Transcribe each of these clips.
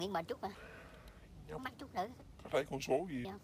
nguyện bền chút mà. Không mắc chút nữa. Thấy con số gì? Dạ.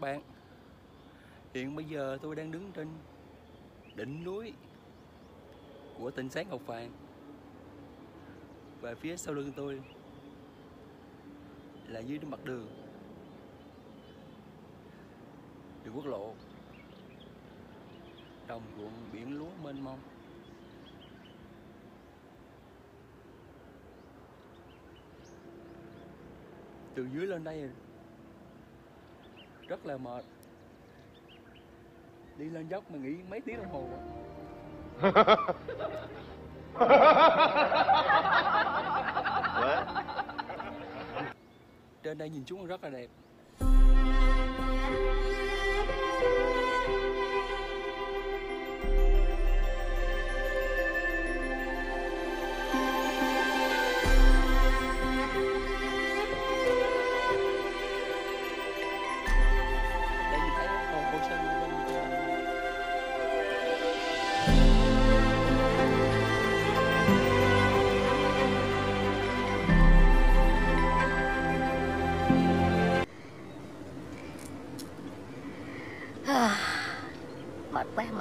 Bạn. Hiện bây giờ tôi đang đứng trên đỉnh núi của tỉnh Sáng Ngọc Phạn. Và phía sau lưng tôi là dưới mặt đường Đường quốc lộ, Đồng ruộng biển lúa mênh mông. Từ dưới lên đây rất là mệt. Đi lên dốc mà nghỉ mấy tiếng đồng hồ trên đây nhìn xuống rất là đẹp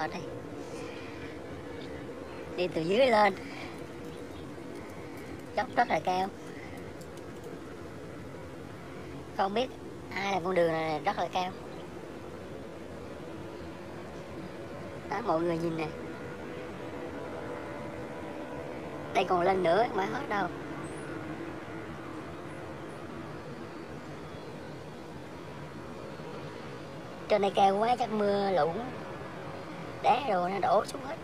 mệt quá đi từ dưới lên. Dốc rất là cao. Không biết ai là con đường này rất là cao. Đó, mọi người nhìn nè. Đây còn lên nữa mà hết đâu. Trên đây cao quá, chắc mưa lũ đá rồi nó đổ xuống hết.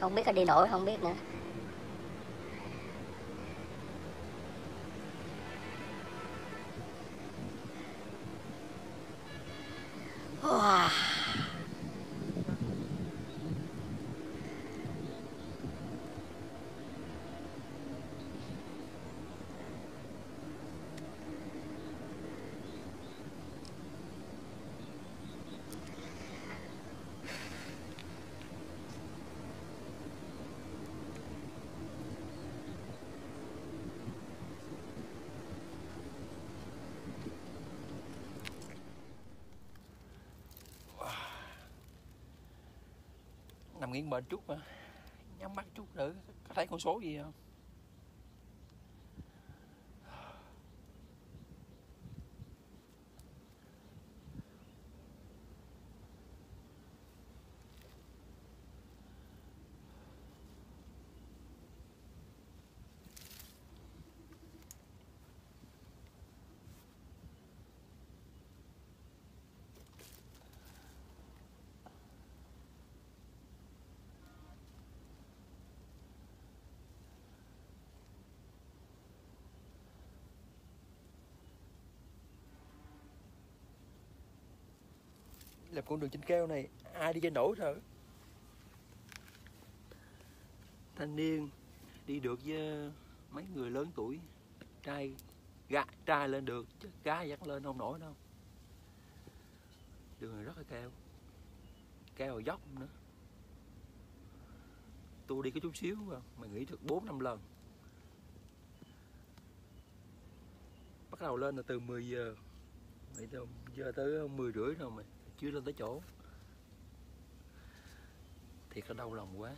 Không biết có đi nổi không biết nữa. Nằm nghiêng bên chút mà. Nhắm mắt chút nữa. Có thấy con số gì không? Làm con đường trên keo này ai đi cho nổi thôi thanh niên đi được với mấy người lớn tuổi trai gà, trai lên được chứ gái dắt lên không nổi đâu. Đường này rất là cao cao và dốc nữa. Tôi đi có chút xíu à, mà, mà nghĩ được bốn năm lần. Bắt đầu lên là từ 10 giờ Vậy giờ tới 10 rưỡi rồi mày chưa lên tới chỗ. Thiệt là đau lòng quá.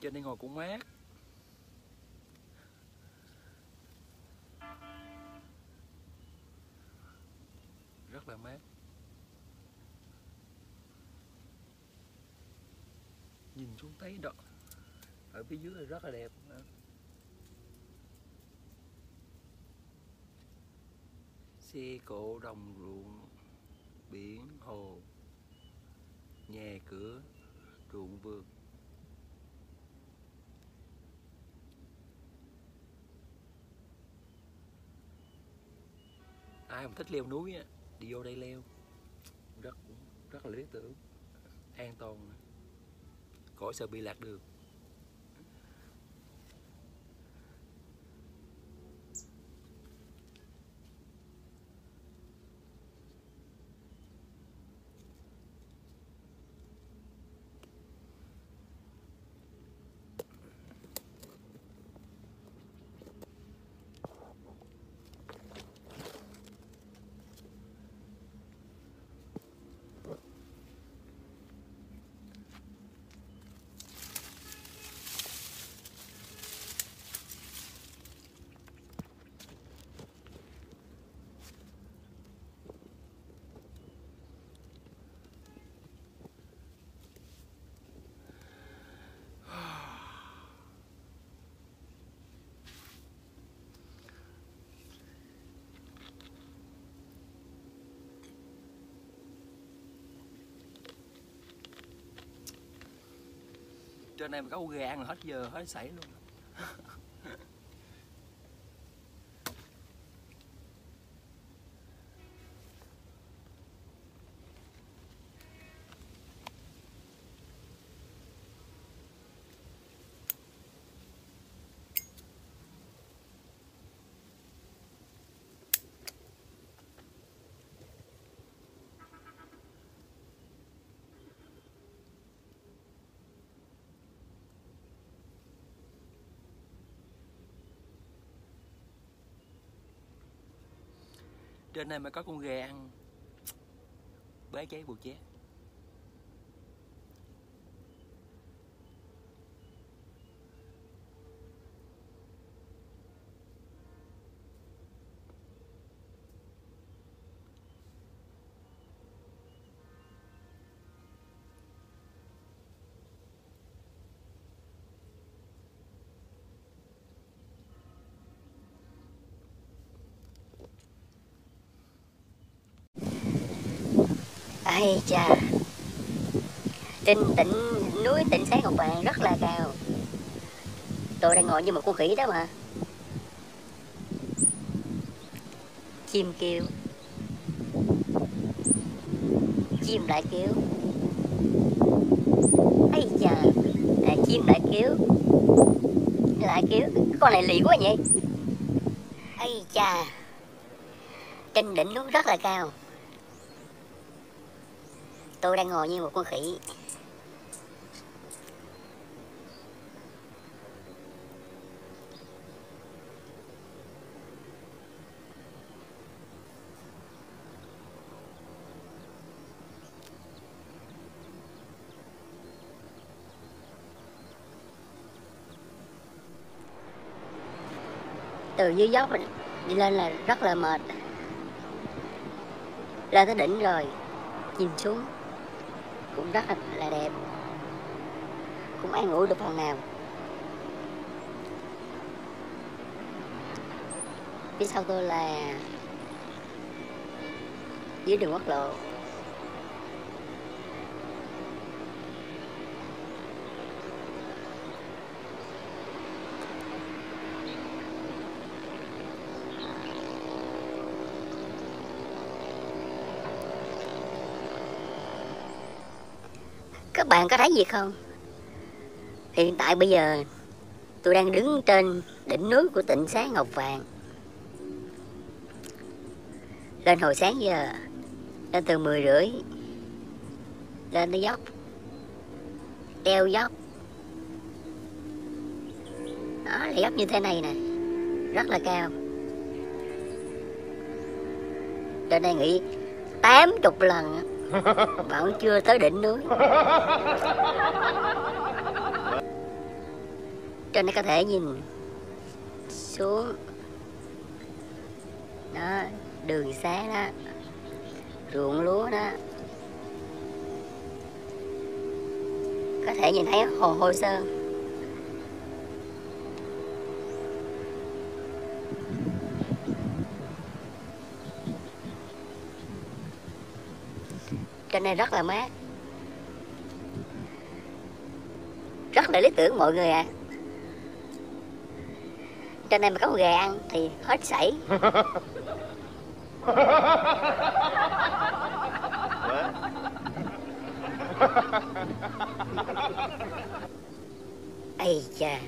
Trên đây ngồi cũng mát. Rất là mát. Xuống thấy đó. Ở phía dưới là rất là đẹp. Nữa. xe cộ đồng ruộng, biển hồ, nhà cửa, ruộng vườn. Ai mà thích leo núi á, đi vô đây leo. Rất rất là lý tưởng. An toàn cõi sợ bị lạc đường. Trên này mà có con gà ăn là hết giờ hết sảy luôn. Trên này mà có con gà ăn. Bế cháy bù chét. Ai chà. Trên tỉnh núi tỉnh sáng ngọc vàng rất là cao. Tôi đang ngồi như một con khỉ đó mà. Chim kêu. Chim lại kêu. Ấy chà. À, chim lại kêu. Lại kêu. Con này lì quá vậy. Ấy chà. Trên đỉnh núi rất là cao tôi đang ngồi như một con khỉ. Từ dưới dốc đi lên là rất là mệt. Lên tới đỉnh rồi, nhìn xuống cũng rất là đẹp. Cũng an ủi được phần nào. Phía sau tôi là, dưới đường quốc lộ các bạn có thấy gì không? Hiện tại bây giờ, tôi đang đứng trên đỉnh núi của tỉnh xá ngọc vàng. Lên hồi sáng giờ, lên từ mười rưỡi, lên tới dốc đeo dốc đó là dốc như thế này nè, rất là cao. Trên đây nghĩ tám chục lần bảo chưa tới đỉnh núi. Trên đây có thể nhìn xuống đó, đường xá đó, ruộng lúa đó. Có thể nhìn thấy hồ Hồ Sơn trên đây rất là mát. Rất là lý tưởng mọi người ạ. À. trên đây mà có gà ăn thì hết sảy. Ây cha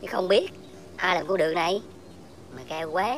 chứ không biết ai làm con đường này. Mà cao quá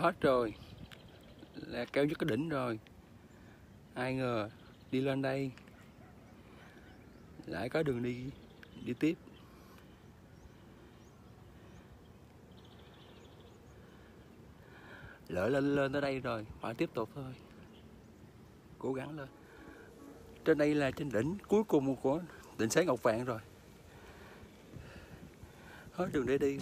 hết rồi. Là kéo nhất cái đỉnh rồi. Ai ngờ đi lên đây, lại có đường đi đi tiếp. Lỡ lên lên tới đây rồi phải tiếp tục thôi. Cố gắng lên. Trên đây là trên đỉnh cuối cùng của đỉnh sáng ngọc vạn rồi. Hết đường để đi.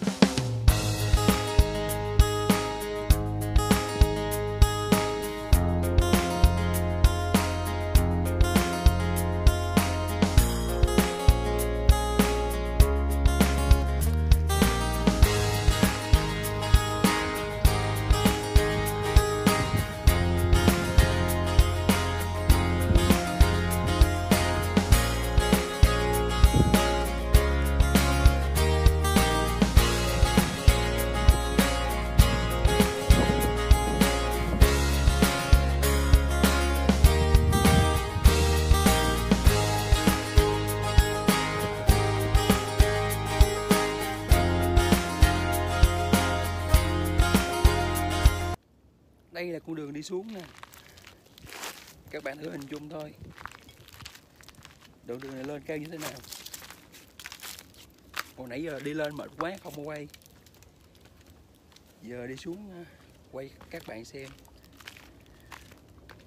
Đây là con đường đi xuống nè. Các bạn thử hình dung thôi. Đoạn đường này lên cao như thế nào? Hồi nãy giờ đi lên mệt quá, không có quay. Giờ đi xuống à, quay các bạn xem.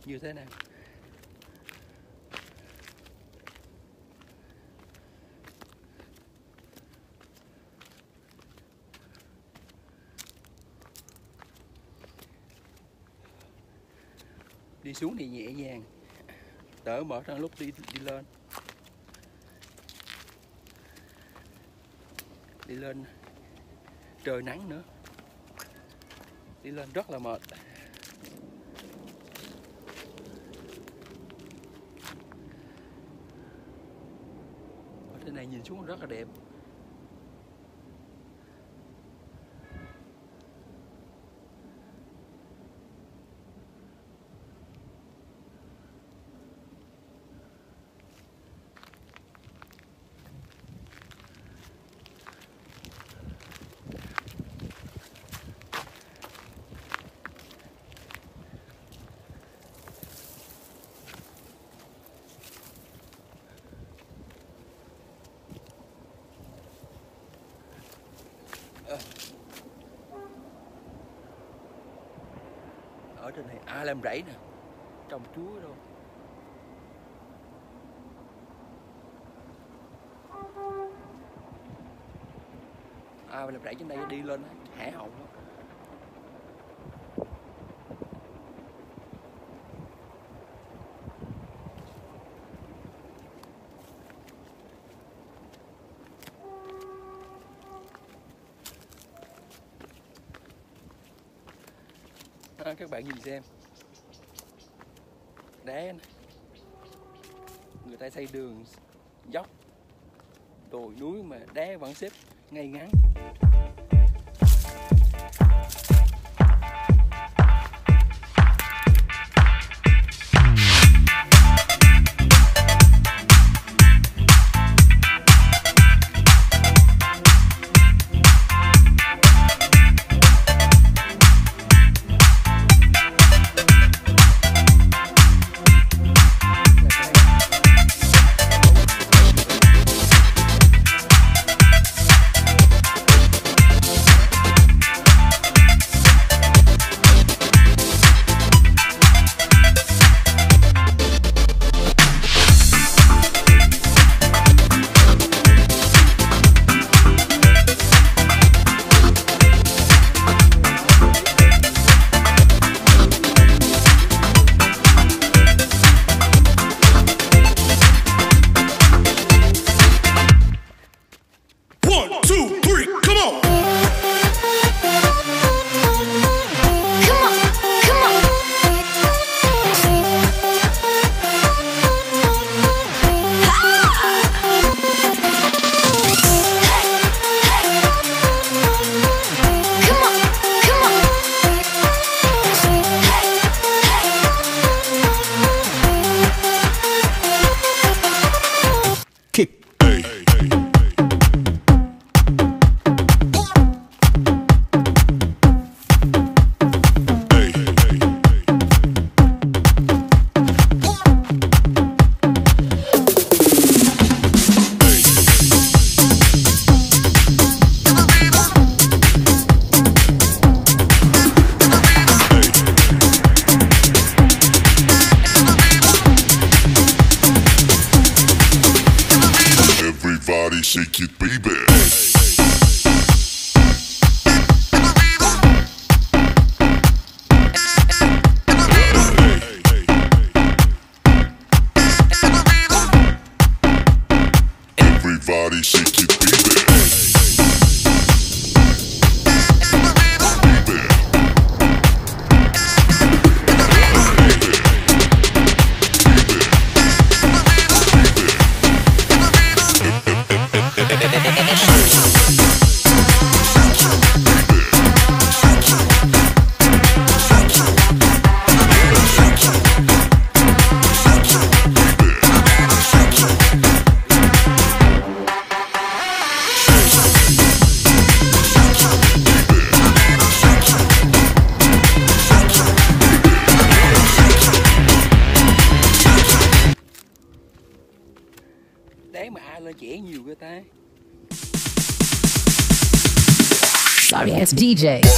Như thế nào? Đi xuống thì nhẹ nhàng. Đỡ mệt hơn lúc đi đi lên. Đi lên. Trời nắng nữa. Đi lên rất là mệt. Ở trên này nhìn xuống rất là đẹp. Trên này. Ai làm rẫy nè. Trồng chuối đâu. Ai làm rẫy trên đây đi lên hẻ hậu các bạn nhìn xem đá này. người ta xây đường, dốc, đồi núi mà đá vẫn xếp ngay ngắn shake it, baby. DJ.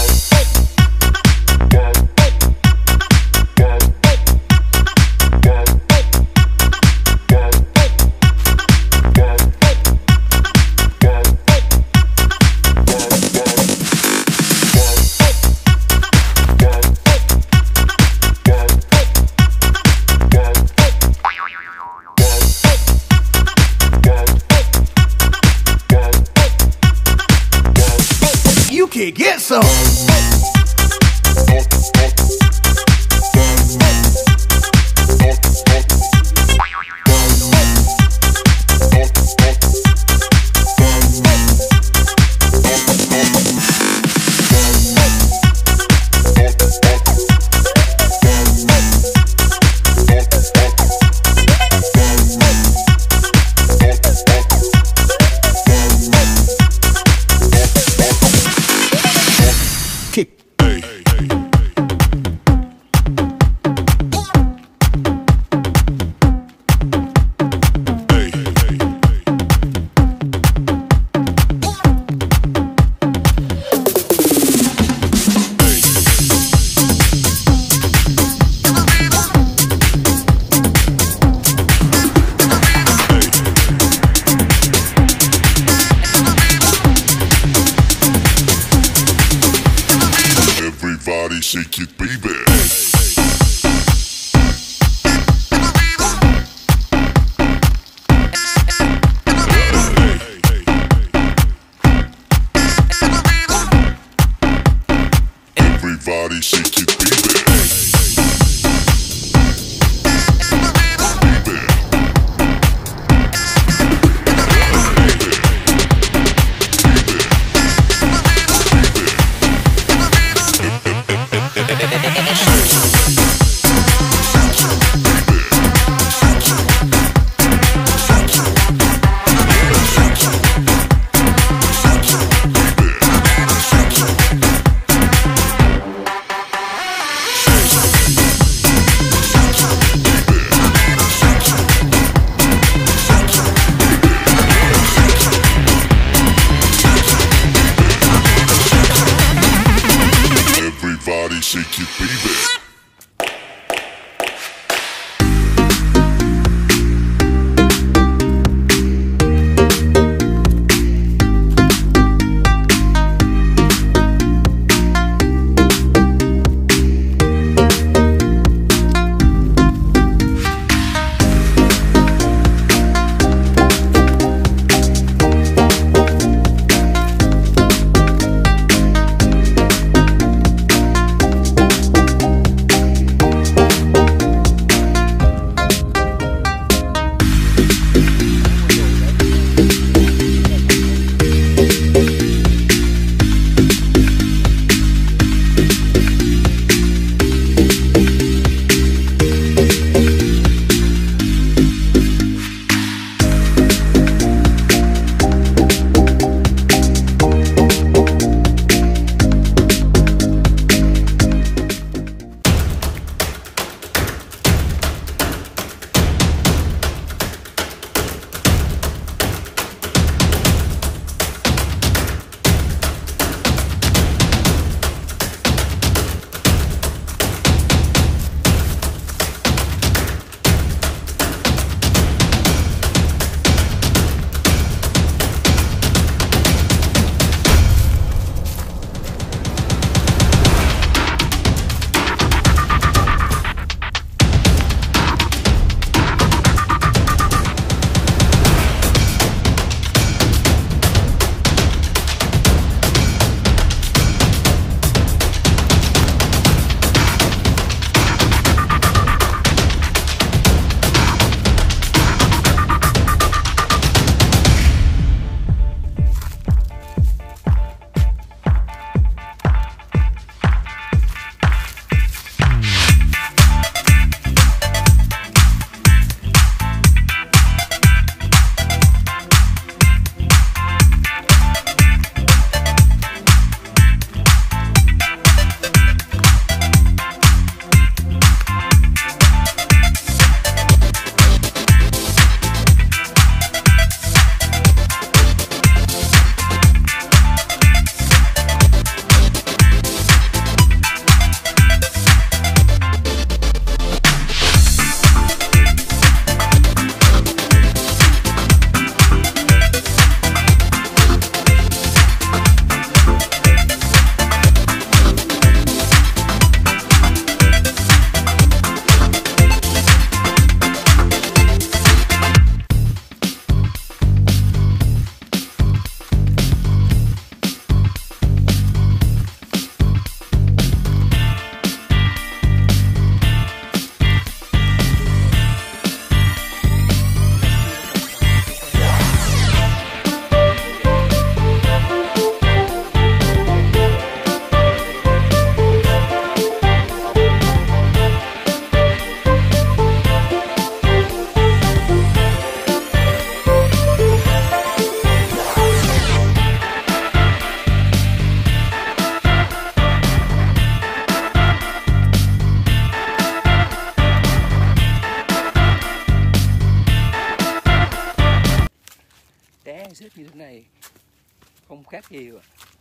Không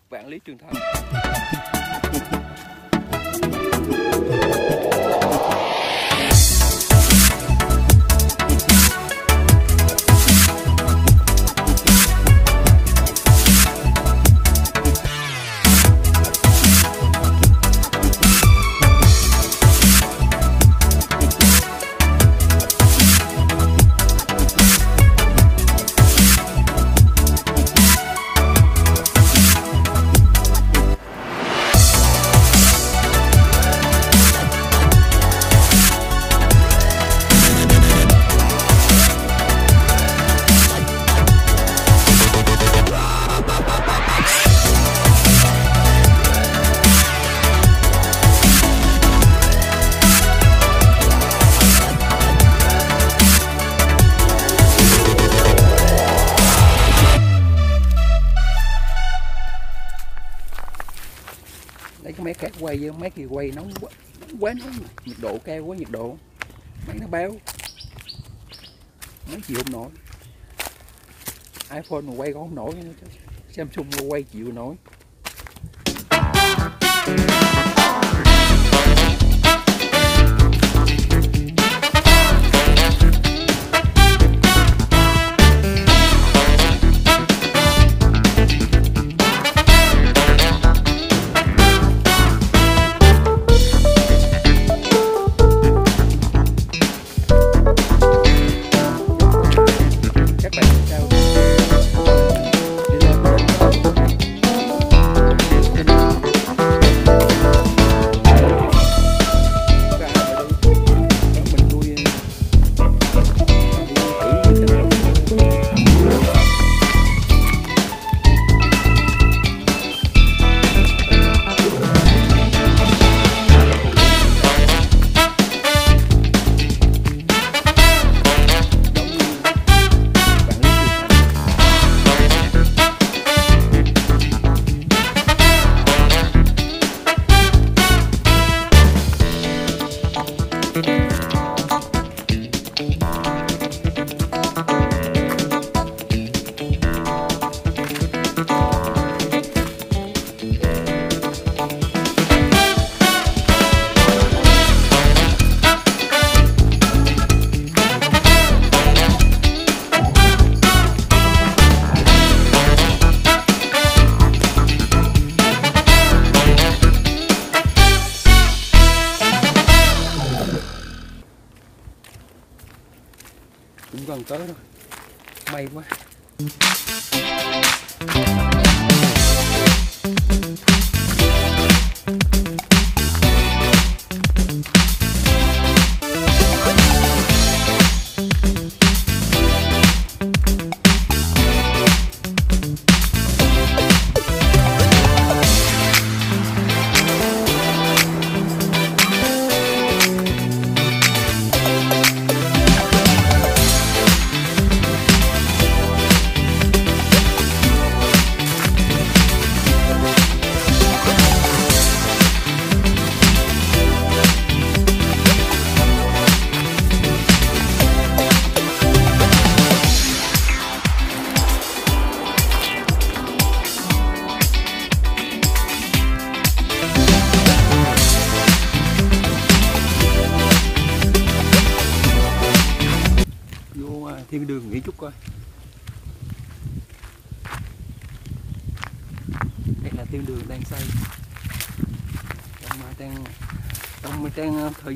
vạn lý trường thành quay với mấy kia quay nóng quá nóng quá nóng mà. nhiệt độ cao quá, nhiệt độ. Mấy nó béo mấy chịu không nổi. iPhone mà quay còn không nổi nữa chứ. Samsung mà quay chịu nổi.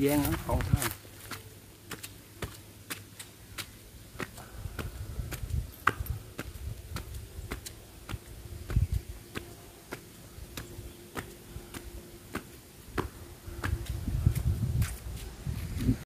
Trong à, đang trong đang